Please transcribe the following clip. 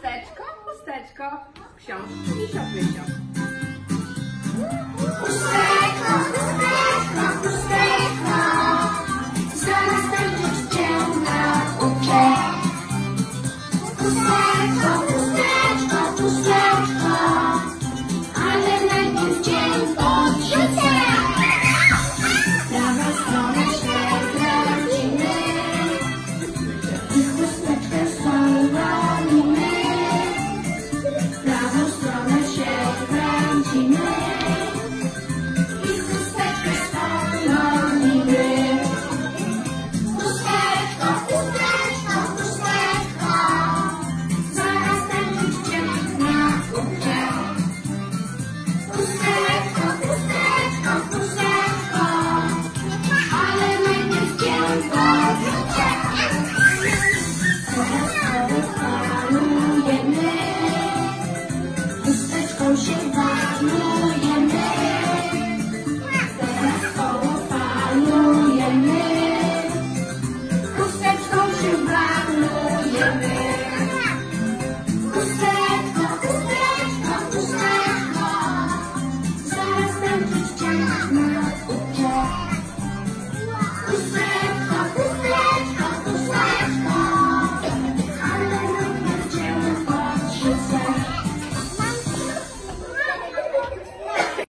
Chusteczko, chusteczko, książki i siopysio. Chusteczko, chusteczko, chusteczko, zaraz będziesz cię nauczę. Chusteczko, plánujeme, kustečkou všem plánujeme, kustečkou